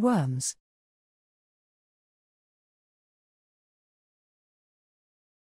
Worms.